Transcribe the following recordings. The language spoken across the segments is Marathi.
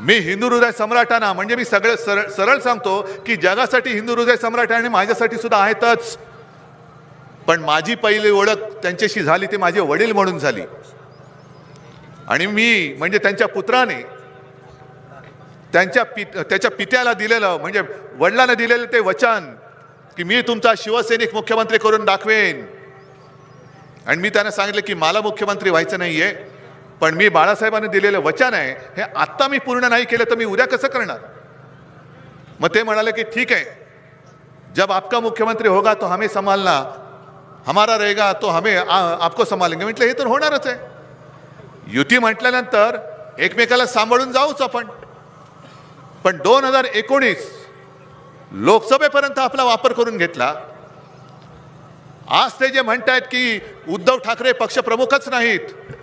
मी हिंदू हृदय सम्राटांना म्हणजे मी सगळं सरळ सरळ सांगतो की जगासाठी हिंदू हृदय सम्राट आणि माझ्यासाठी सुद्धा आहेतच. पण माझी पहिली ओळख त्यांच्याशी झाली ती माझे वडील म्हणून झाली. आणि मी म्हणजे त्यांच्या पुत्राने त्यांच्या पि त्याच्या पित्याला दिलेलं म्हणजे वडिलांना दिलेलं ते वचन की मी तुमचा शिवसैनिक मुख्यमंत्री करून दाखवेन. आणि मी त्यांना सांगितलं की मला मुख्यमंत्री व्हायचं नाही आहे पण मी बाळासाहेबांनी दिलेलं वचन आहे हे आत्ता मी पूर्ण नाही केलं तर मी उद्या कसं करणार? मग ते म्हणाले की ठीक आहे. जब आपका मुख्यमंत्री होगा तो हमें संभालना. हमारा रहेगा तो हमें आ, आपको संभालेंगे. म्हटलं हे तर होणारच आहे. युती म्हटल्यानंतर एकमेकाला सांभाळून जाऊच आपण. पण दोन हजार एकोणीस लोकसभेपर्यंत आपला वापर करून घेतला. आज ते जे म्हणतायत की उद्धव ठाकरे पक्षप्रमुखच नाहीत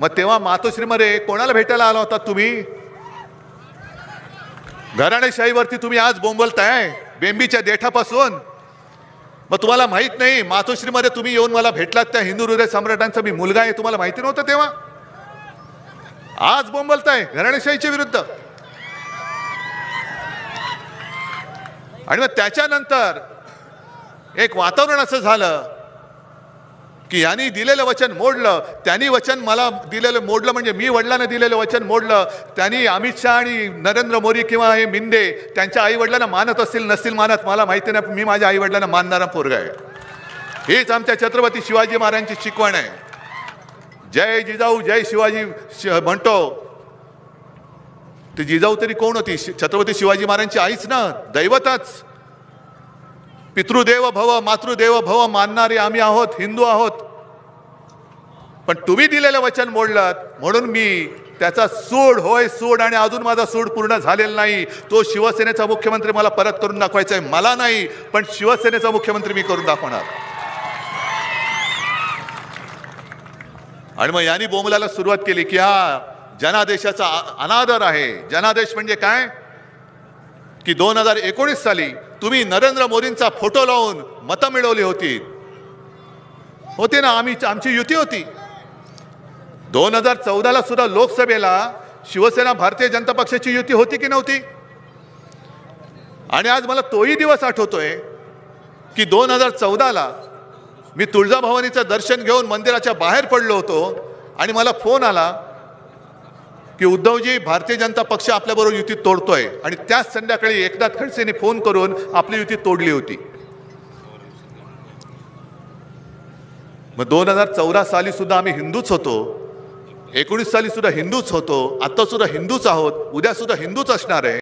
मग तेव्हा मातोश्रीमध्ये कोणाला भेटायला आला होता तुम्ही? घराणेशाहीवरती तुम्ही आज बोंबलताय बेंबीच्या देठापासून. मग तुम्हाला माहीत नाही मातोश्रीमध्ये तुम्ही येऊन मला भेटलात त्या हिंदू हृदय सम्राटांचा मी मुलगा आहे तुम्हाला माहिती नव्हतं तेव्हा? आज बोंबलताय घराणेशाहीच्या विरुद्ध. आणि मग त्याच्यानंतर एक वातावरण असं झालं की यांनी दिलेलं वचन मोडलं. त्यांनी वचन मला दिलेलं मोडलं म्हणजे मी वडिलांना दिलेलं वचन मोडलं. त्यांनी अमित शहा आणि नरेंद्र मोदी किंवा हे मिंदे त्यांच्या आई वडिलांना मानत असतील नसतील मानत मला माहिती नाही मी माझ्या आई वडिलांना मानणारा पोरगा आहे. हीच आमच्या छत्रपती शिवाजी महाराजांची शिकवण आहे. जय जिजाऊ जय शिवाजी म्हणतो. ती जिजाऊ तरी कोण होती? छत्रपती शिवाजी महाराजांची आईच ना? दैवतच. पितृदेव भव मातृदेव भव मानणारे आम्ही आहोत हिंदू आहोत. पण तुम्ही दिलेलं वचन मोडलात म्हणून मी त्याचा सूड होय सूड आणि अजून माझा सूड पूर्ण झालेला नाही. तो शिवसेनेचा मुख्यमंत्री मला परत करून दाखवायचा आहे मला नाही पण शिवसेनेचा मुख्यमंत्री मी करून दाखवणार. आणि मग यांनी बोंबलाला सुरुवात केली की हा जनादेशाचा अनादर आहे. जनादेश म्हणजे काय? की दोन हजार एकोणीस साली तुम्ही नरेंद्र मोदींचा फोटो लावून मतं मिळवली होती. होती ना आम्ही आमची युती होती. दोन हजार चौदाला सुद्धा लोकसभेला शिवसेना भारतीय जनता पक्षाची युती होती की नव्हती? आणि आज मला तोही दिवस आठवतोय की दोन हजार चौदाला मी तुळजाभवानीचं दर्शन घेऊन मंदिराच्या बाहेर पडलो होतो आणि मला फोन आला की उद्धवजी भारतीय जनता पक्ष आपल्याबरोबर युती तोडतोय आणि त्याच संध्याकाळी एकनाथ खडसेने फोन करून आपली युती तोडली होती. मग दोन हजार चौदा साली सुद्धा आम्ही हिंदूच होतो. एकोणीस साली सुद्धा हिंदूच होतो. आता सुद्धा हिंदूच आहोत. उद्या सुद्धा हिंदूच असणार आहे.